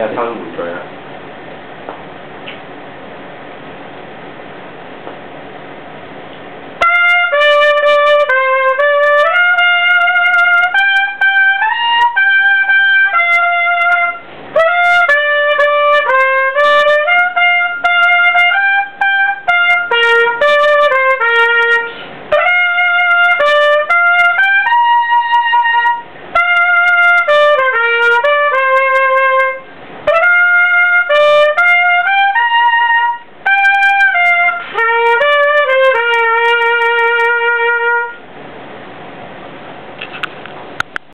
Yeah, tell him we try.